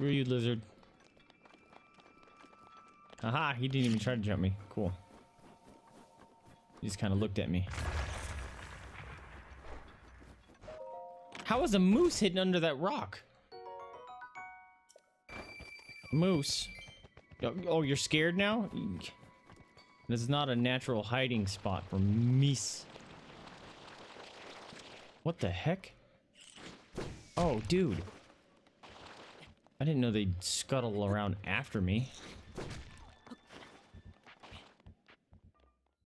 Screw you, lizard. Aha, he didn't even try to jump me. Cool. He just kind of looked at me. How is a moose hidden under that rock? Moose. Oh, oh, you're scared now? This is not a natural hiding spot for meese. What the heck? Oh, dude. I didn't know they'd scuttle around after me.